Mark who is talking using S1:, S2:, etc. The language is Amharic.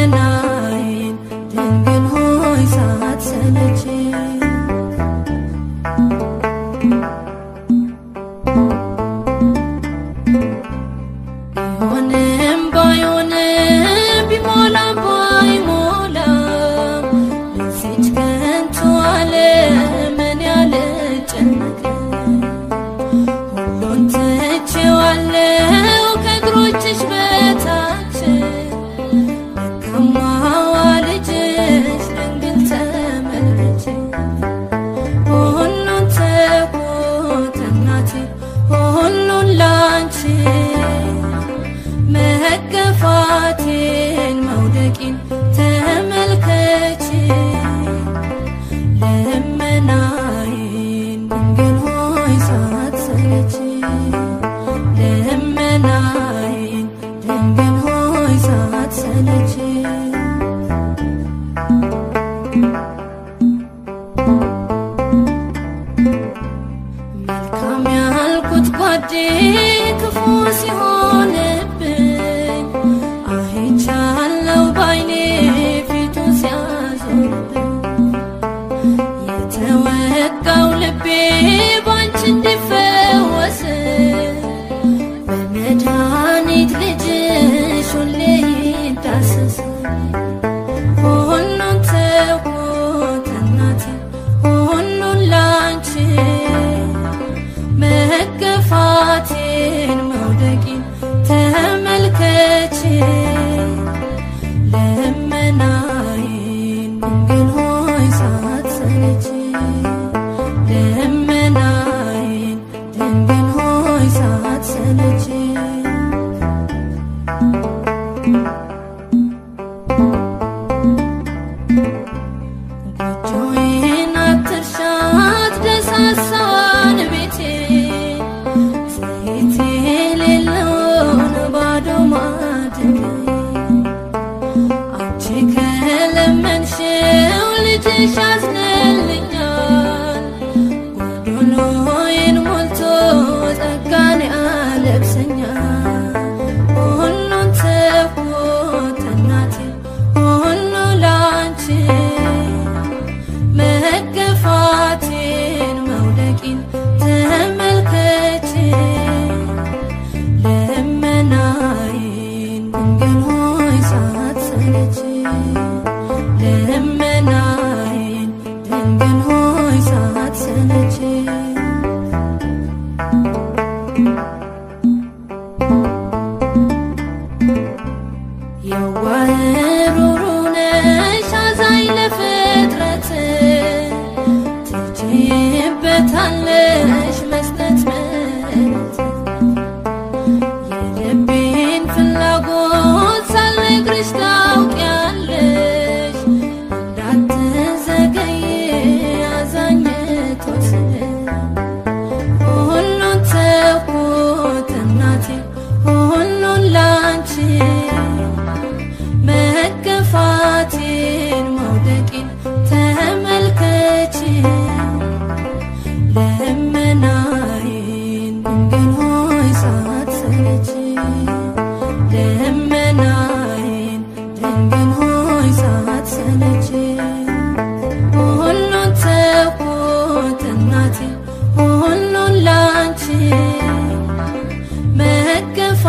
S1: መናይን ድንግል ሆይ ሳትሰለች። ወዴ ክፉ ሲሆንብኝ አይቻለው ባይኔ ፊቱ ሲያዞርብኝ የተወጋው ልቤ ባንች እንዲፈወስ በመድኃኒት ልጅሽ ሁሌ ይዳሰስ 至少 መናፈቄን ተመልከች። ልመናዬን ድንግል ሆይ ሳትሰለች። ልመናዬን ድንግል ሳትሰለች። ሁሉን ተውኩት እናቴ ሁሉን ላንቺ
S2: መገፋ